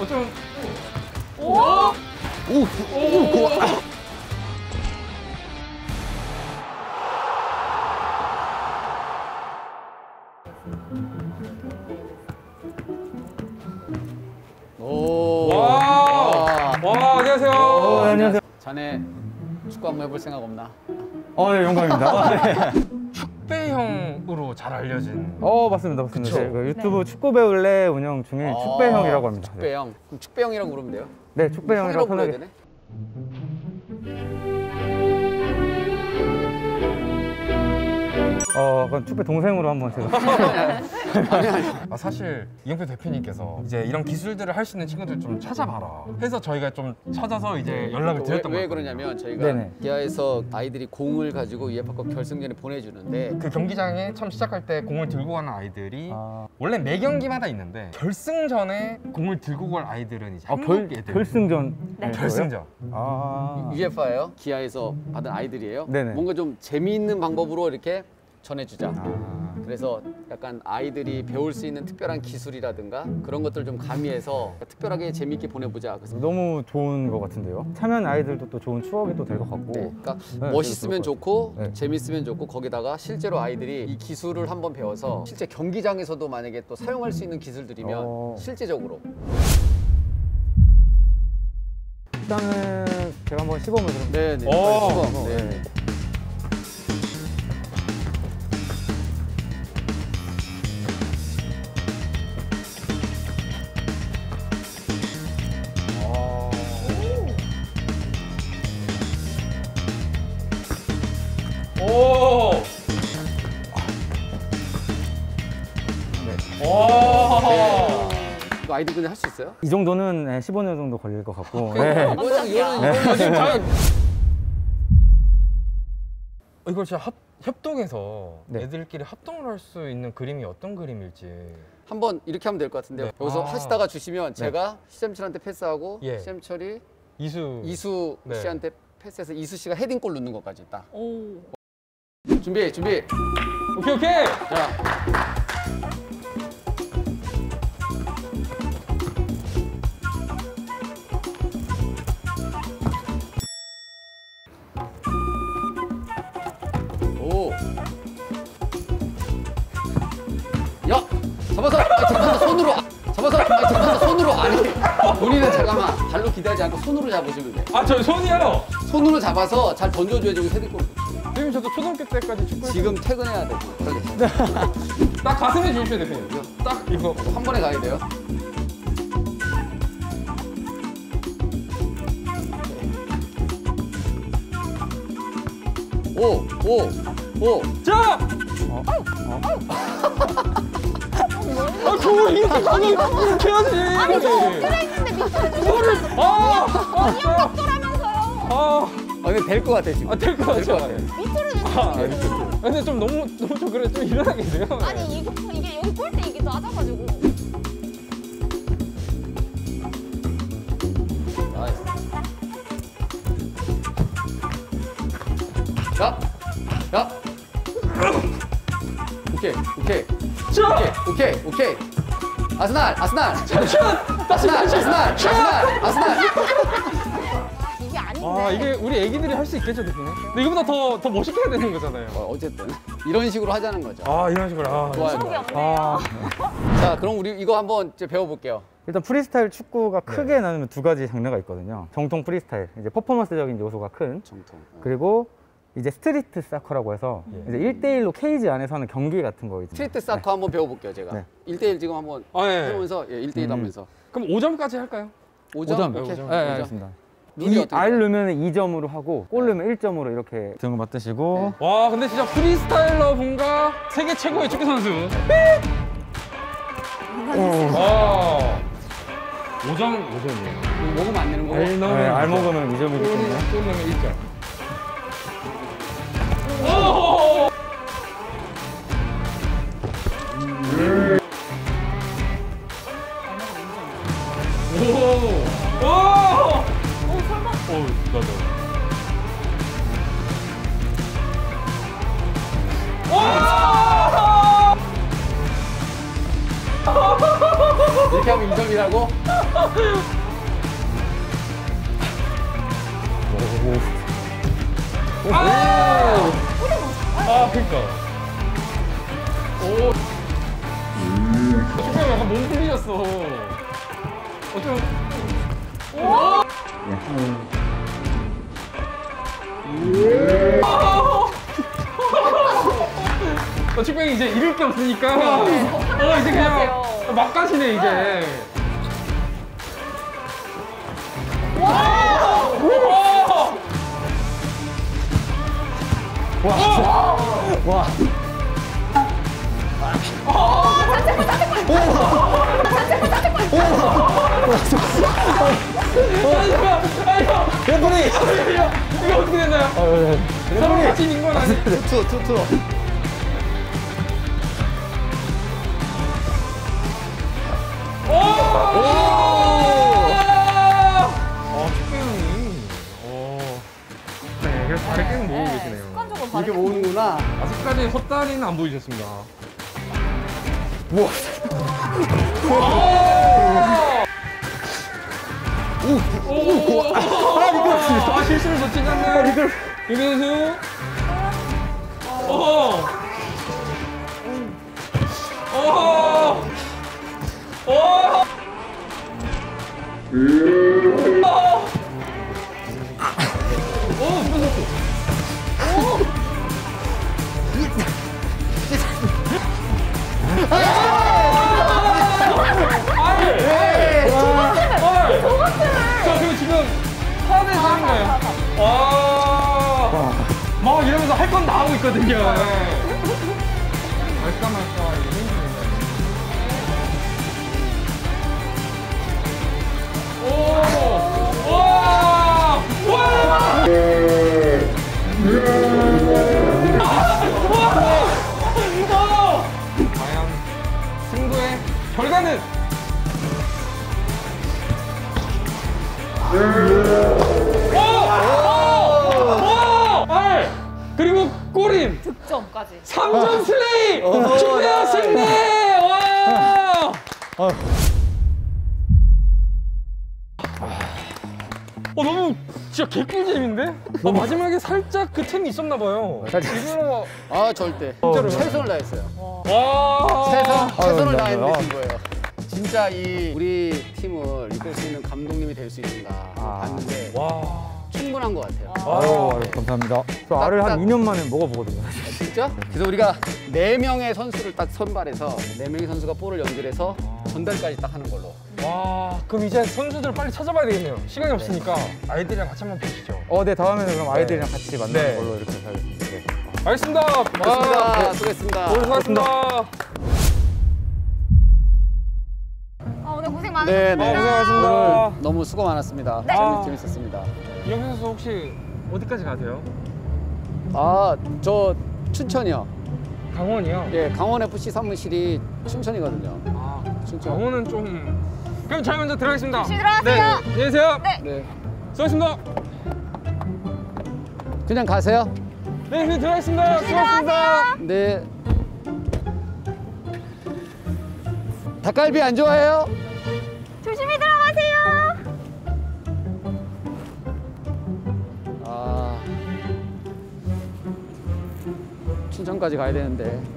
어좀 오. 와. 와, 안녕하세요. 어, 안녕하세요. 자네 축구 한번 해볼 생각 없나? 어, 네, 영광입니다. 네. 축배형으로 잘 알려진. 어, 맞습니다. 맞습니다. 그쵸? 네, 그 유튜브 축구 배울래 운영 중인 아, 축배형이라고 합니다. 네, 축배형. 그럼 축배형이라고 부르면 돼요? 네 축배형이라고 편하게. 되네? 어, 그럼 축배 동생으로 한번 제가. 아, 사실 이영표 대표님께서 이제 이런 기술들을 할 수 있는 친구들 좀 찾아봐라. 해서 저희가 좀 찾아서 이제 연락을 왜, 드렸던 왜 거예요. 그러냐면 저희가 네네. 기아에서 아이들이 공을 가지고 UEFA컵 결승전에 보내주는데 그 경기장에 처음 시작할 때 공을 들고 가는 아이들이 아, 원래 매 경기마다 있는데 결승전에 공을 들고 갈 아이들은 이제 아, 결. 결승전. 네. 결승전. 아. UEFA예요. 기아에서 받은 아이들이에요. 네네. 뭔가 좀 재미있는 방법으로 이렇게 전해주자. 아. 그래서 약간 아이들이 배울 수 있는 특별한 기술이라든가 그런 것들 좀 가미해서 특별하게 재미있게 보내보자. 그래서 너무 좋은 것 같은데요. 참여한 아이들도 또 좋은 추억이 또 될 것 같고. 네, 그러니까 네, 멋있으면 좋고. 네. 재밌으면 좋고 거기다가 실제로 아이들이 이 기술을 한번 배워서 실제 경기장에서도 만약에 또 사용할 수 있는 기술들이면 어. 실제적으로 일단은 제가 한번 시범을 그럼. 네네 오. 시범. 네. 아이들 그냥 할 수 있어요? 이 정도는 네, 15년 정도 걸릴 것 같고. 아, 네. 이거는 이거는 아, 지금 자 이걸 진짜 합, 협동해서 네. 애들끼리 합동을 할 수 있는 그림이 어떤 그림일지. 한번 이렇게 하면 될 것 같은데요. 네. 여기서 아. 하시다가 주시면 제가 시샘철한테 패스하고 예. 시샘철이 이수. 이수 네. 씨한테 패스해서 이수 씨가 헤딩골 넣는 것까지 딱. 오. 준비 준비. 오케이 오케이. 자. 본인은 잠깐만 발로 기대하지 않고 손으로 잡으시면 돼. 아저 손이요. 손으로 잡아서 잘 던져줘야 저기 헤딩골. 대표님 저도 초등학교 때까지 축구 지금 퇴근해야 돼. 딱 가슴에 주십시오 대표님. 딱 이거. 한 번에 가야 돼요. 오, 오, 오. 자. 아 그거 이렇게 가는 이렇게 해야지. 아니 저 했는데 밑으로 그거를 아. 덕돌하면서요. 아. 아, 근데 될 것 같아, 지금. 아, 될 것 같죠? 될것 같아. 밑으로 주세요. 아, 알겠습니다. 아, 근데 좀 너무, 너무 좀 그래. 좀 일어나게 돼요. 아니 이게 이게 여기 골대 이게 낮아가지고. Nice. 자, 자. 오케이, 오케이. 자! 오케이, 오케이, 오케이. 아스날, 아스날. 아스날, 아스날, 아스날, 아스날. 이게 아닌데. 아, 이게 우리 애기들이 할 수 있겠죠, 대표님? 근데 이거보다 더, 더 멋있게 해야 되는 거잖아요. 어, 어쨌든 이런 식으로 하자는 거죠. 아, 이런 식으로. 아, 좋아요, 좋아요. 아, 자, 그럼 우리 이거 한번 이제 배워볼게요. 일단 프리스타일 축구가 네. 크게 나누면 두 가지 장르가 있거든요. 정통 프리스타일, 이제 퍼포먼스적인 요소가 큰. 정통. 어. 그리고 이제 street soccer라고 해서 예. 이제 1대1로 케이지 안에서 하는 경기 같은 거 있잖아요. street soccer 한번 배워볼게요, 제가. 네. 일 1대1 지금 한번 아, 예. 해보면서 예, 1대1 음. 하면서. 그럼 5점까지 할까요? 5점? 5점. 오케이. 네, 오점. 네, 오점. 알겠습니다. R? 넣으면 2점으로 하고 골 넣으면 1점으로 이렇게 등을 맞드시고 와, 근데 진짜 프리스타일러 분과 세계 최고의 축구 선수. 와. 5점, 5점이에요. 이거 먹으면 안 되는 거고. 알 네, 넣으면 알 2점. 먹으면 2점이기 때문에 골 넣으면 1점. 오! 오! 오 설마. 오, 맞아. 와! 이렇게 하면 2점이라고? 아! 아, 그니까. 오. 지금 약간 몸 풀리셨어. 어쩜. 어, 축구형이 이제 잃을 게 없으니까. 어, 이제 그냥 막 가시네, 이제. 와! 와. 레프리! 이거 어떻게 됐나요? 서로 같이 있는 건 아니 투, 투, 투. 아, 축구형이. 오. 네, 그래서 잘 깨는 모으고 계시네요. 습관적으로 이렇게 바르게. 모으는구나. 아직까지 헛다리는 안 보이셨습니다. 우와! 오! 오! 아, 실수를 놓치지 않네. 이걸. 유민수. 오! 오! 오! 오! 오! 자, 있거든요. 말까 말까. 오! 와! 와! 와! 과연 승부의 결과는? 3점까지. 3점 아. 슬레이! 축하 승리! 와! 어. 너무 진짜 개꿀잼인데? 아, 마지막에 살짝 그 틈이 있었나 봐요. 살짝. 아 절대. 진짜로 최선을 다했어요. 와. 최선 아, 최선을 다했는 거예요. 진짜 이 우리 팀을 이끌 수 있는 감독님이 될 수 있는가 아. 봤는데. 와. 충분한 것 같아요. 아유, 아유, 감사합니다. 저 알을 딱- 한 2년 만에 먹어보거든요. 진짜? 그래서 우리가 네 명의 선수를 딱 선발해서 네 명의 선수가 볼을 연결해서 전달까지 딱 하는 걸로. 와. 그럼 이제 선수들 빨리 찾아봐야 되겠네요. 시간이 없으니까 아이들이랑 같이 한번 보시죠. 어, 네, 다음에는 그럼 아이들이랑 같이 만나는 네. 걸로 이렇게 하겠습니다. 네. 알겠습니다. 수고했습니다. 아, 수고했습니다. 오늘 수고하셨습니다. 아, 오늘 고생 네, 많으셨습니다. 네. 아, 고생하셨습니다. 오늘 너무 수고 많았습니다. 네. 아. 재밌, 재밌었습니다. 이영표 선수 혹시 어디까지 가세요? 아, 저 춘천이요. 강원이요? 예, 강원 FC 사무실이 춘천이거든요. 아, 춘천. 강원은 좀. 그럼 저희 먼저 들어가겠습니다. 조심히 들어가세요. 네, 안녕히 계세요. 네. 네. 수고하셨습니다. 그냥 가세요. 네, 네, 들어가겠습니다. 조심히 수고하셨습니다. 네. 닭갈비 안 좋아해요? 춘천까지 가야 되는데.